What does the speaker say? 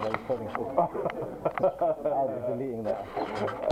very funny. putting, I was deleting that.